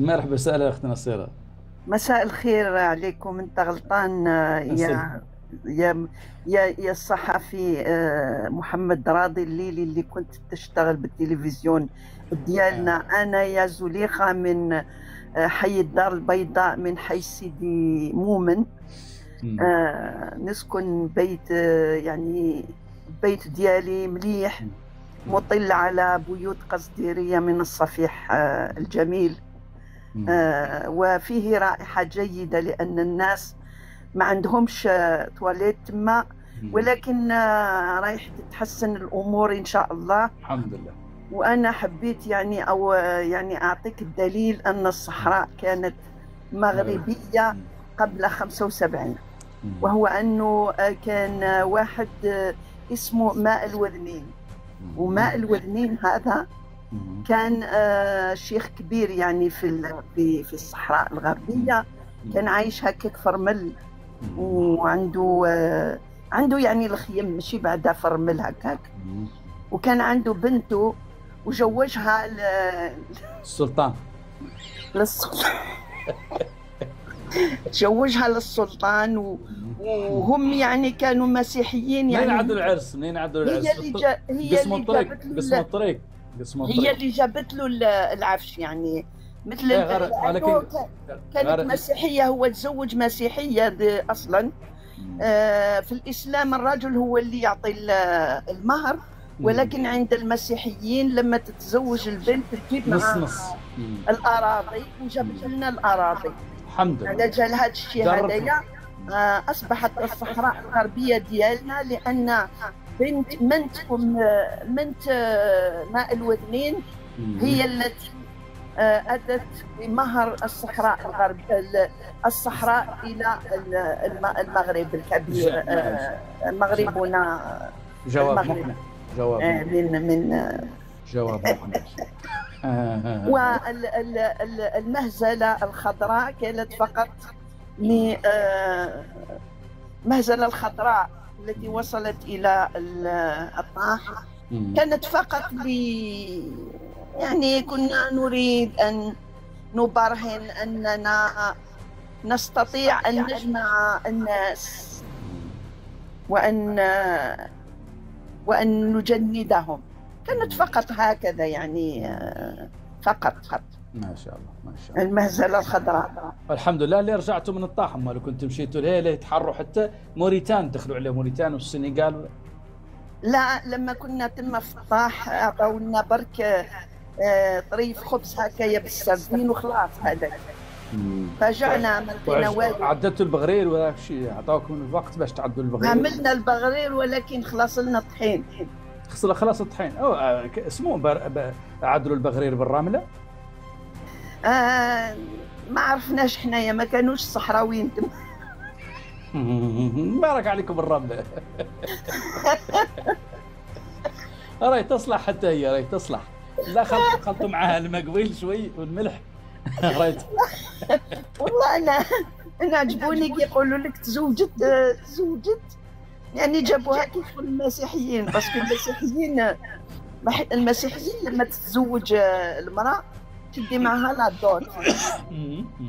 مرحبا سهلا اختنا نصيرة. مساء الخير عليكم أنت غلطان آه، يا يا يا يا الصحفي آه، محمد راضي الليلي اللي كنت تشتغل بالتلفزيون ديالنا. أنا يا زليخة من آه، حي الدار البيضاء من حي سيدي مومن. آه نسكن بيت يعني بيت ديالي مليح مطل على بيوت قصديرية من الصفيح الجميل. وفيه رائحة جيدة لأن الناس ما عندهمش تواليت تما ولكن آه رايح تتحسن الأمور إن شاء الله. الحمد لله. وأنا حبيت يعني أو يعني أعطيك الدليل أن الصحراء كانت مغربية قبل 75 وهو أنه كان واحد اسمه ماء الوذنين. وماء الوذنين هذا كان شيخ كبير يعني في في الصحراء الغربية. كان عايش هكاك فرمل. وعنده عنده يعني الخيم ماشي بعدا فرمل هكاك. وكان عنده بنته وجوجها السلطان. للسلطان. تزوجها للسلطان و... وهم يعني كانوا مسيحيين يعني. منين عدوا العرس منين عدوا العرس. هي اللي جا... هي اللي جابت الطريق. هي اللي جابت له العفش يعني مثل ولكن- كانت مسيحية هو تزوج مسيحية أصلا. آه، في الإسلام الرجل هو اللي يعطي ال- المهر ولكن عند المسيحيين لما تتزوج البنت تجيب نص نص. الأراضي وجابت لنا الأراضي. الحمد على لله جال هذا الشيء. هذايا آه، أصبحت الصحراء الغربية ديالنا لأن بنت آه، منت آه، ماء الوذنين. هي التي آه، أتت بمهر الصحراء الغرب ال- الصحراء إلى ال- الم- المغرب الكبير آه، المغربنا جواب المغرب. مقنع جواب آه،. من من آه، جواب آه، آه، آه. والمهزله الخضراء كانت فقط آه، مهزلة الخضراء التي وصلت إلى ال- الطاح مم. كانت فقط ل يعني كنا نريد أن نبرهن أننا نستطيع أن نجمع الناس وأن وأن نجندهم. كانت فقط هكذا يعني آه، فقط فقط. ما شاء الله ما شاء الله. المهزلة الخضراء. الحمد لله اللي رجعتوا من الطاح اما لو كنتم مشيتوا ليه؟ يتحروا حتى موريتان دخلوا عليه موريتان والسنغال؟ لا لما كنا تم في الطاح اعطونا برك آه، طريف خبز هكايا بالسردين وخلاص هذاك فجعنا ما لقينا والو. عدتوا البغرير ولا شيء اعطاكم الوقت باش تعدوا البغرير. عملنا البغرير ولكن خلاص لنا طحين. خلاص خلاص الطحين. أو آه، اسمه. عدلوا البغرير بالرملة؟ آه ما عرفناش حنايا ما كانوش صحراويين. تم بارك عليكم الرمله راي تصلح حتى هي راي تصلح. لا خلط خلطوا معاها الماء قويل شوي والملح. راي والله أنا أنا عجبوني كي يقولوا لك تزوجت تزوجت. يعني جابوها كيف المسيحيين parce que المسيحيين المسيحيين لما تتزوج المرأة تدي معها la dot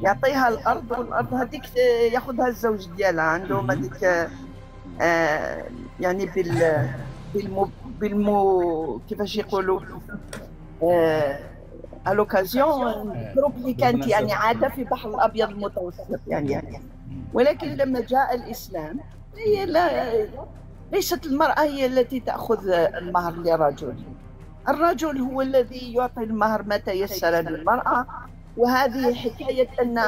يعطيها الأرض والأرض هذيك آه، ياخذها الزوج ديالها. عندهم هذيك آه، آه، يعني بال بالمو بالمو كيفاش يقولوا آه الوكازيون الظروف اللي كانت يعني عادة في البحر الأبيض المتوسط يعني, يعني. ولكن لما جاء الإسلام هي لا ليست المرأة هي التي تأخذ المهر للرجل الرجل هو الذي يعطي المهر ما تيسر للمرأة. وهذه حكاية ان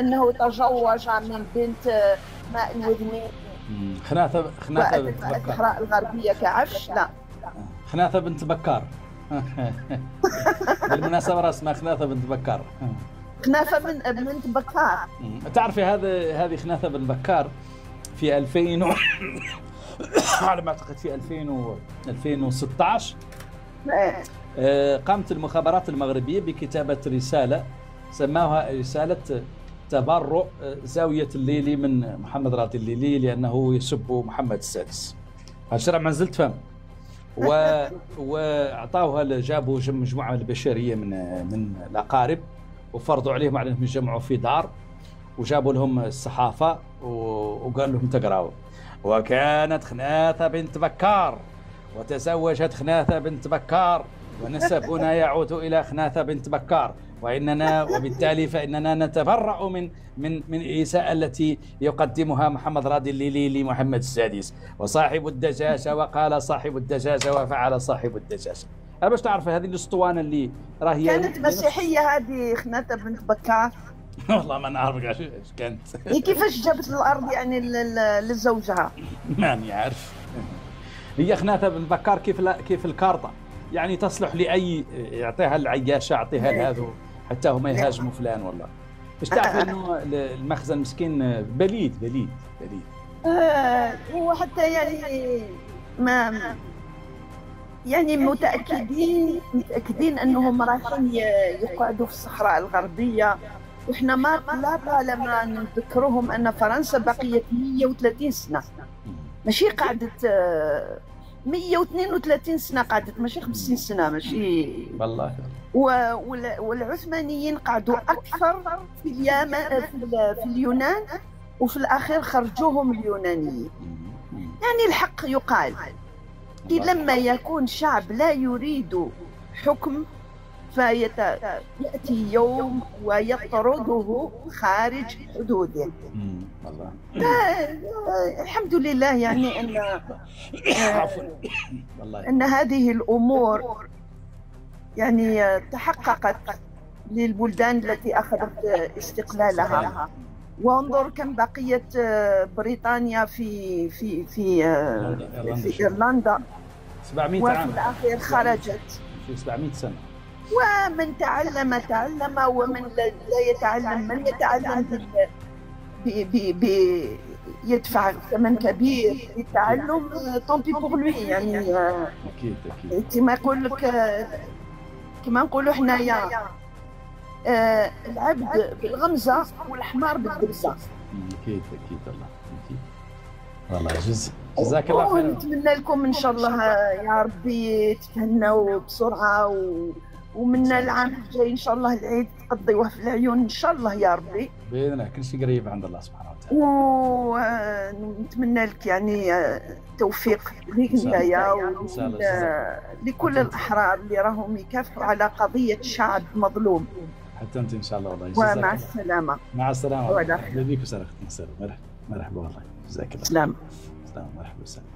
أنه تزوج من بنت ماء الوذنين خناثه خناثة بنت بكار. الصحراء الغربية كعفش؟ لا. خناثة بنت بكار. بالمناسبة راه اسمها خناثة بنت بكار. كنافه من بنت بكار. تعرفي هذا هذه خناثة بن بكار في 2000 و... على ما أعتقد في 2000 و... 2016 إيه. آه، قامت المخابرات المغربية بكتابة رسالة سماها رسالة تبرؤ آه، زاوية الليلي من محمد راضي الليلي لأنه يسب محمد السادس. هذا الشرع ما نزلت فهم و... وأعطاوها جابوا جم- مجموعه البشرية من من الأقارب وفرضوا عليهم على انهم يجمعوا في دار وجابوا لهم الصحافة وقال لهم تقراوا. وكانت خناثة بنت بكار. وتزوجت خناثة بنت بكار ونسبنا يعود إلى خناثة بنت بكار. وإننا وبالتالي فإننا نتبرأ من من من الاساءه التي يقدمها محمد راضي الليلي لمحمد السادس. وصاحب الدجاجة وقال صاحب الدجاجة وفعل صاحب الدجاجة. أنا باش تعرف هذه الأسطوانة اللي راهي كانت مسيحية هذه خناثة بنت بكار. والله ما نعرف إيش كانت؟ هي كيفاش جابت الأرض يعني لزوجها؟ ماني عارف. هي خناثه بنت بكار كيف كيف الكارطة. يعني تصلح لأي يعطيها العياشه يعطيها لهذا حتى هما يهاجموا فلان والله. باش تعرف إنه المخزن مسكين بليد بليد بليد. آه وحتى يعني ما يعني متاكدين متأكدين أنهم رايحين يقعدوا في الصحراء الغربية. وإحنا ما لا طالما نذكرهم أن فرنسا بقيت 130 سنة. ماشي قعدت 132 سنة قعدت ماشي 50 سنة ماشي. والله. والعثمانيين قعدوا أكثر في اليمن في اليونان وفي الأخير خرجوهم اليونانيين. يعني الحق يقال. لما يكون شعب لا يريد حكم فيأتي يوم ويطرده خارج حدوده. الحمد لله يعني أن أن هذه الأمور يعني تحققت للبلدان التي أخذت استقلالها. وانظر كم بقيت بريطانيا في في في في إيرلندا. 700 عام. وفي الاخير خرجت. في 700 سنة. ومن تعلم تعلم ومن لا يتعلم من يتعلم بي بي بي يدفع ثمن كبير للتعلم tant pis pour lui يعني أكيد أكيد. كما يقول لك كما نقولوا حنايا. آه العبد بالغمزة والحمار بالدبزة. أكيد أكيد والله أكيد. والله جزء جزاك الله خير ونتمنى لكم إن شاء الله يا ربي تتهنوا بسرعة و... ومن العام الجاي إن شاء الله العيد تقضيوه في العيون إن شاء الله يا ربي. بإذن الله كل شيء قريب عند الله سبحانه وتعالى. ونتمنى لك يعني توفيق ليك أنت لكل الأحرار اللي راهم يكافحوا على قضية شعب مظلوم. حتى أنت إن شاء الله والله. ومع السلامة. مع السلامة. بيك وسهلا أختي مرحبا. مرحبا والله. جزاك الله. سلام. سلام. مرحبا وسهلا